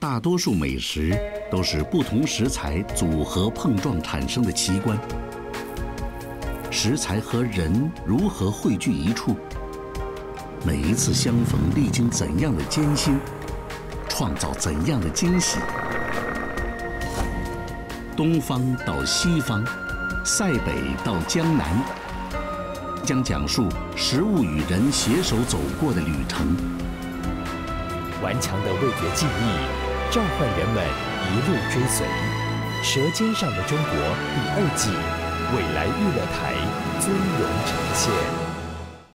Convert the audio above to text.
大多数美食都是不同食材组合碰撞产生的奇观。食材和人如何汇聚一处？每一次相逢历经怎样的艰辛，创造怎样的惊喜？东方到西方，塞北到江南，将讲述食物与人携手走过的旅程。顽强的味觉记忆。召唤人们一路追随，《舌尖上的中国》第二季，未来娱乐台尊荣呈现。